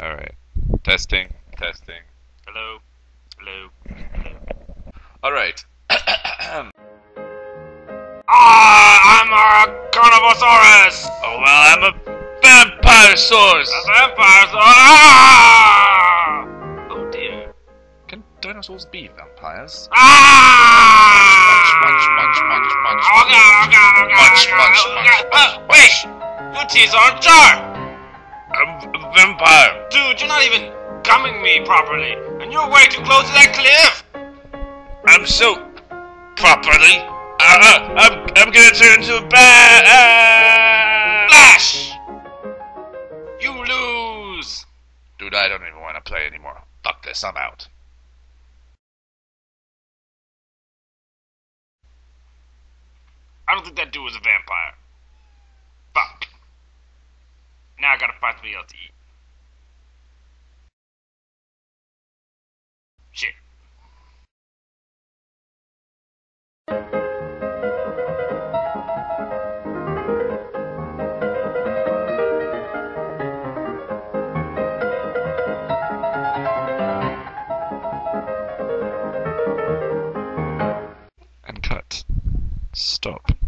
Alright. Testing, testing. Hello? Hello? Alright. Ah, I'm a Carnovosaurus! oh, well, I'm a vampire source! A vampire! Ah! Oh dear. Can dinosaurs be vampires? Ah! Munch, munch, munch, munch, Oh god, oh god, oh god, Munch, oh god, munch, munch, munch, Uh, wait! Your teeth are ajar! Vampire! Dude, you're not even gumming me properly, and you're way too close to that cliff! I'm so properly. Uh, uh, I'm, I'm gonna turn into a bat. Flash! You lose! Dude, I don't even want to play anymore. Fuck this, I'm out. I don't think that dude was a vampire. Fuck. Now I gotta find something else to eat. And cut. Stop.